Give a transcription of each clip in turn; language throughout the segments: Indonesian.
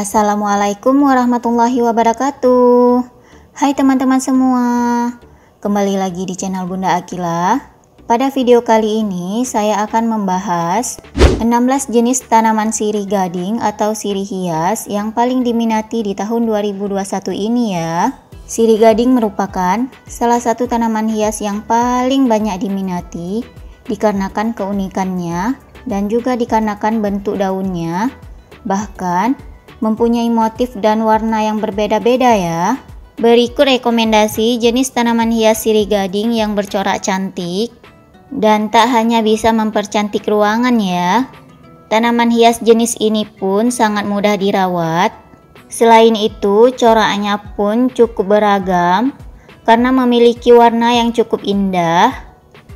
Assalamualaikum warahmatullahi wabarakatuh. Hai teman-teman semua Kembali lagi di channel Bunda Akila. Pada video kali ini saya akan membahas 16 jenis tanaman sirih gading atau sirih hias yang paling diminati di tahun 2021 ini ya. Sirih gading merupakan salah satu tanaman hias yang paling banyak diminati dikarenakan keunikannya dan juga dikarenakan bentuk daunnya. Bahkan mempunyai motif dan warna yang berbeda-beda ya. Berikut rekomendasi jenis tanaman hias sirih gading yang bercorak cantik dan tak hanya bisa mempercantik ruangan ya. Tanaman hias jenis ini pun sangat mudah dirawat. Selain itu, coraknya pun cukup beragam karena memiliki warna yang cukup indah.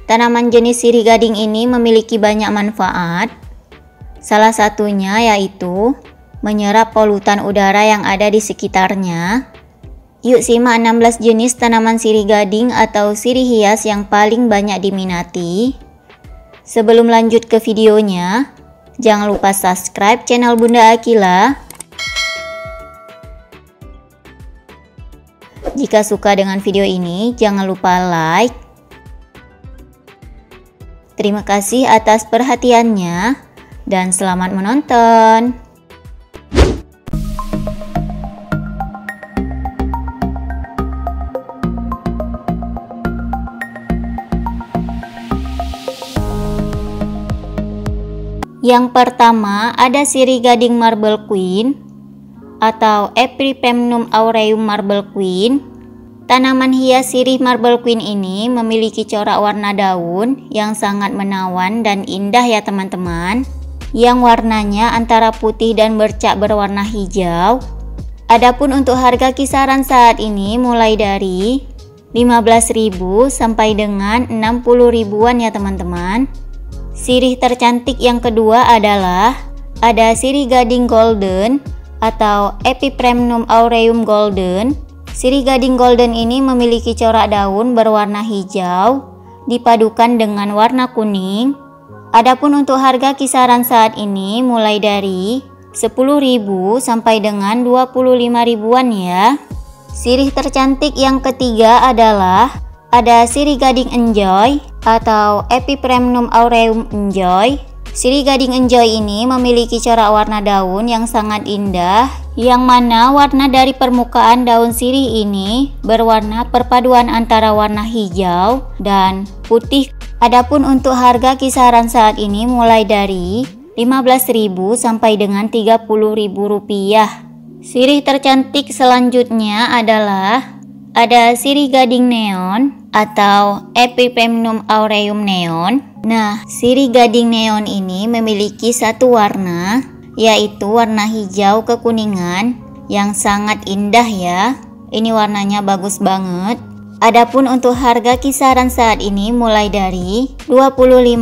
Tanaman jenis sirih gading ini memiliki banyak manfaat. Salah satunya yaitu menyerap polutan udara yang ada di sekitarnya. Yuk simak 16 jenis tanaman sirih gading atau sirih hias yang paling banyak diminati. Sebelum lanjut ke videonya, jangan lupa subscribe channel Bunda Akila. Jika suka dengan video ini, jangan lupa like. Terima kasih atas perhatiannya dan selamat menonton. Yang pertama ada sirih gading marble queen atau Epripemnum aureum marble queen. Tanaman hias sirih marble queen ini memiliki corak warna daun yang sangat menawan dan indah ya teman-teman. Yang warnanya antara putih dan bercak berwarna hijau. Adapun untuk harga kisaran saat ini mulai dari 15.000 sampai dengan 60 ribuan ya teman-teman. Sirih tercantik yang kedua adalah ada sirih gading golden atau Epipremnum aureum golden. Sirih gading golden ini memiliki corak daun berwarna hijau dipadukan dengan warna kuning. Adapun untuk harga kisaran saat ini mulai dari 10.000 sampai dengan 25 ribuan ya. Sirih tercantik yang ketiga adalah ada sirih gading enjoy atau Epipremnum aureum enjoy. Sirih gading enjoy ini memiliki corak warna daun yang sangat indah, yang mana warna dari permukaan daun sirih ini berwarna perpaduan antara warna hijau dan putih. Adapun untuk harga kisaran saat ini mulai dari 15.000 sampai dengan 30.000 rupiah. Sirih tercantik selanjutnya adalah ada sirih gading neon atau Epipemnum aureum neon. Nah, sirih gading neon ini memiliki satu warna, yaitu warna hijau kekuningan yang sangat indah ya. Ini warnanya bagus banget. Adapun untuk harga kisaran saat ini mulai dari 25.000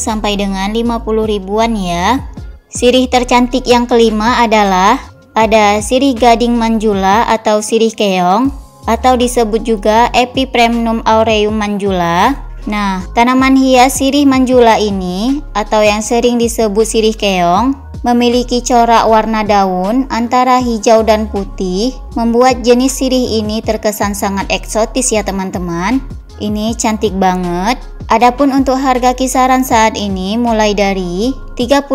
sampai dengan 50 ribuan ya. Sirih tercantik yang kelima adalah ada sirih gading manjula atau sirih keong atau disebut juga Epipremnum aureum manjula. Nah, tanaman hias sirih manjula ini atau yang sering disebut sirih keong memiliki corak warna daun antara hijau dan putih, membuat jenis sirih ini terkesan sangat eksotis ya teman-teman. Ini cantik banget. Adapun untuk harga kisaran saat ini mulai dari 35.000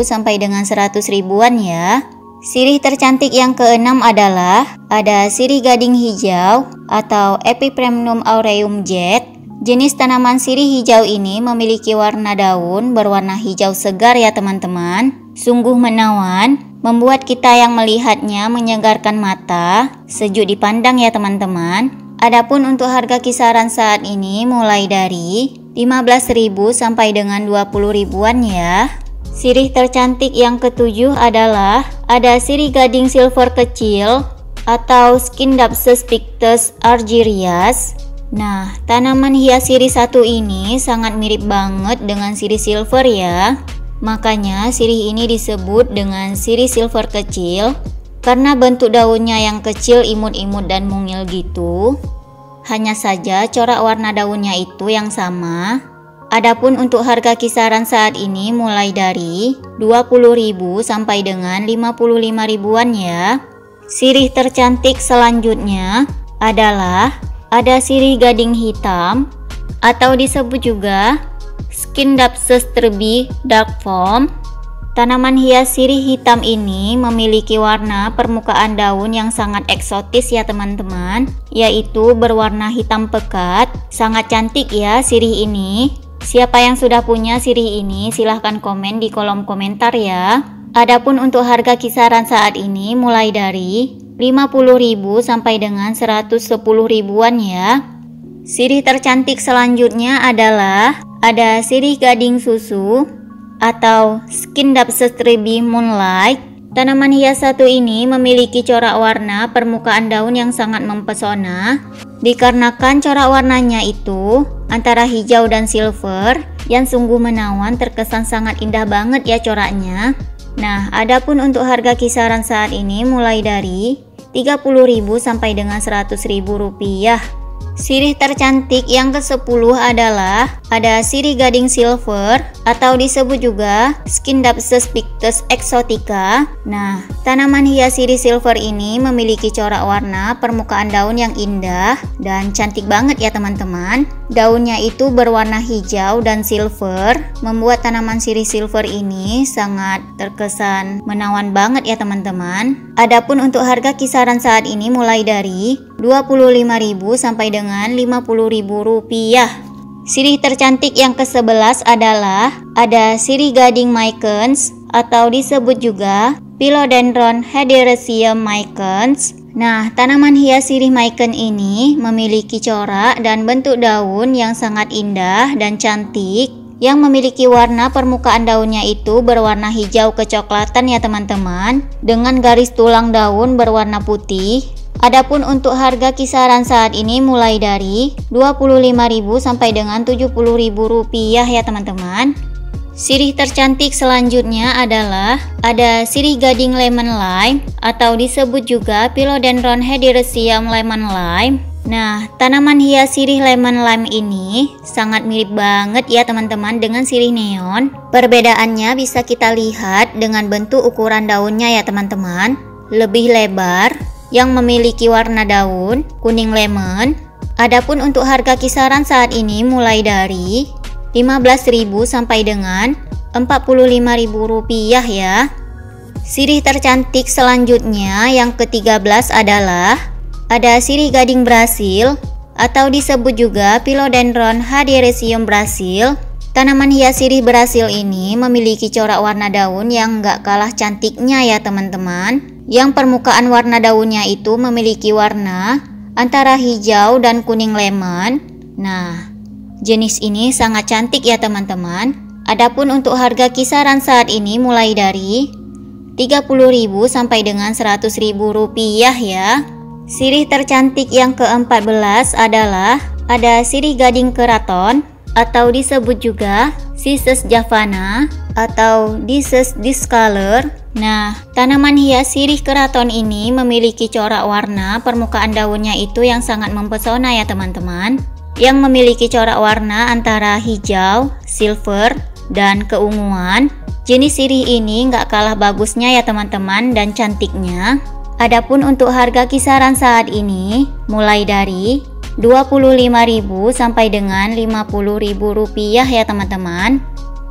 sampai dengan 100 ribuan ya. Sirih tercantik yang keenam adalah ada sirih gading hijau atau Epipremnum aureum jet. Jenis tanaman sirih hijau ini memiliki warna daun berwarna hijau segar ya teman-teman. Sungguh menawan, membuat kita yang melihatnya menyegarkan mata, sejuk dipandang ya teman-teman. Adapun untuk harga kisaran saat ini mulai dari 15.000 sampai dengan 20 ribuan ya. Sirih tercantik yang ketujuh adalah ada sirih gading silver kecil atau Skindapsus pictus argyrias. Nah, tanaman hias sirih satu ini sangat mirip banget dengan sirih silver ya. Makanya sirih ini disebut dengan sirih silver kecil karena bentuk daunnya yang kecil imut-imut dan mungil gitu. Hanya saja corak warna daunnya itu yang sama. Adapun untuk harga kisaran saat ini mulai dari 20.000 sampai dengan 55 ribuan ya. Sirih tercantik selanjutnya adalah ada sirih gading hitam atau disebut juga Skin Dapsus terbi dark foam. Tanaman hias sirih hitam ini memiliki warna permukaan daun yang sangat eksotis ya teman-teman, yaitu berwarna hitam pekat. Sangat cantik ya sirih ini. Siapa yang sudah punya sirih ini silahkan komen di kolom komentar ya. Adapun untuk harga kisaran saat ini mulai dari 50.000 sampai dengan 110 ribuan ya. Sirih tercantik selanjutnya adalah ada sirih gading susu atau Skin Dapsus Moonlight. Tanaman hias satu ini memiliki corak warna permukaan daun yang sangat mempesona dikarenakan corak warnanya itu antara hijau dan silver yang sungguh menawan terkesan sangat indah banget ya coraknya. Nah, adapun untuk harga kisaran saat ini mulai dari 30.000 sampai dengan 100.000 rupiah. Sirih tercantik yang ke-10 adalah ada sirih gading silver atau disebut juga Skindapsus pictus exotica. Nah, tanaman hias sirih silver ini memiliki corak warna permukaan daun yang indah dan cantik banget ya teman-teman. Daunnya itu berwarna hijau dan silver, membuat tanaman sirih silver ini sangat terkesan menawan banget ya teman-teman. Adapun untuk harga kisaran saat ini mulai dari 25.000 sampai dengan 50.000 rupiah. Sirih tercantik yang ke-11 adalah ada sirih gading Mycons atau disebut juga Philodendron Hederaceum mycons. Nah, tanaman hias sirih mycon ini memiliki corak dan bentuk daun yang sangat indah dan cantik. Yang memiliki warna permukaan daunnya itu berwarna hijau kecoklatan ya teman-teman. Dengan garis tulang daun berwarna putih. Adapun untuk harga kisaran saat ini mulai dari 25.000 sampai dengan 70.000 rupiah ya teman-teman. Sirih tercantik selanjutnya adalah ada sirih gading lemon lime atau disebut juga Philodendron hederaceum lemon lime. Nah, tanaman hias sirih lemon lime ini sangat mirip banget ya teman-teman dengan sirih neon. Perbedaannya bisa kita lihat dengan bentuk ukuran daunnya ya teman-teman. Lebih lebar yang memiliki warna daun kuning lemon. Adapun untuk harga kisaran saat ini mulai dari 15.000 sampai dengan 45.000 rupiah ya. Sirih tercantik selanjutnya yang ke-13 adalah ada sirih gading Brasil atau disebut juga Philodendron Haderesium Brasil. Tanaman hias sirih Brasil ini memiliki corak warna daun yang gak kalah cantiknya ya teman-teman yang permukaan warna daunnya itu memiliki warna antara hijau dan kuning lemon. Nah, jenis ini sangat cantik ya teman-teman. Adapun untuk harga kisaran saat ini mulai dari 30.000 sampai dengan 100.000 rupiah ya. Sirih tercantik yang ke-14 adalah ada sirih gading keraton atau disebut juga Sises javana atau Dises discolor. Nah, tanaman hias sirih keraton ini memiliki corak warna permukaan daunnya itu yang sangat mempesona ya teman-teman. Yang memiliki corak warna antara hijau, silver, dan keunguan. Jenis sirih ini nggak kalah bagusnya ya teman-teman dan cantiknya. Adapun untuk harga kisaran saat ini mulai dari 25.000 sampai dengan 50.000 rupiah ya teman-teman.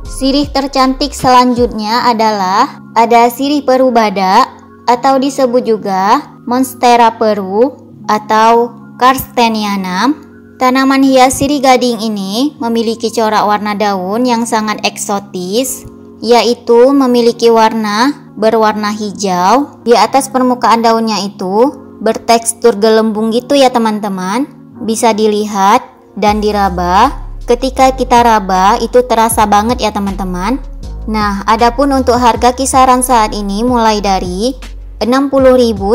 Sirih tercantik selanjutnya adalah ada sirih peru badak atau disebut juga Monstera peru atau Karstenianum. Tanaman hias sirih gading ini memiliki corak warna daun yang sangat eksotis, yaitu memiliki warna berwarna hijau. Di atas permukaan daunnya itu bertekstur gelembung gitu ya teman-teman bisa dilihat dan diraba. Ketika kita raba itu terasa banget ya teman-teman. Nah, adapun untuk harga kisaran saat ini mulai dari 60.000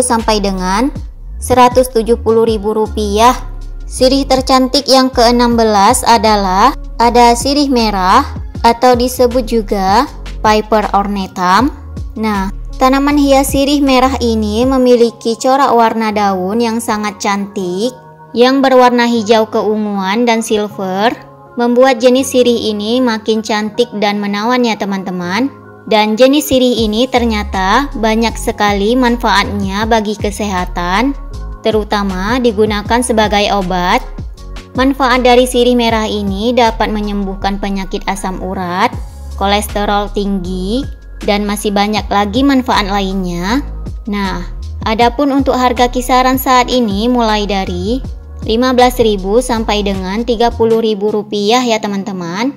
sampai dengan 170.000 rupiah. Sirih tercantik yang ke-16 adalah ada sirih merah atau disebut juga Piper ornatum. Nah, tanaman hias sirih merah ini memiliki corak warna daun yang sangat cantik yang berwarna hijau keunguan dan silver. membuat jenis sirih ini makin cantik dan menawan ya teman-teman. Dan jenis sirih ini ternyata banyak sekali manfaatnya bagi kesehatan, terutama digunakan sebagai obat. Manfaat dari sirih merah ini dapat menyembuhkan penyakit asam urat, kolesterol tinggi, dan masih banyak lagi manfaat lainnya. Nah, adapun untuk harga kisaran saat ini mulai dari 15.000 sampai dengan 30.000 rupiah ya teman-teman.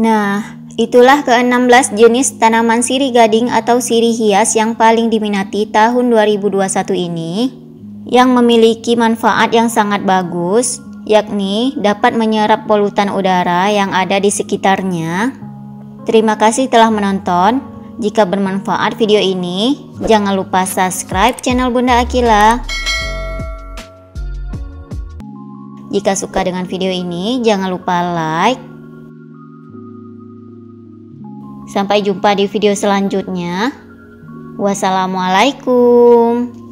Nah, Itulah ke-16 jenis tanaman sirih gading atau sirih hias yang paling diminati tahun 2021 ini yang memiliki manfaat yang sangat bagus yakni dapat menyerap polutan udara yang ada di sekitarnya. Terima kasih telah menonton. Jika bermanfaat video ini, jangan lupa subscribe channel Bunda Akila. Jika suka dengan video ini, jangan lupa like, Sampai jumpa di video selanjutnya. Wassalamualaikum.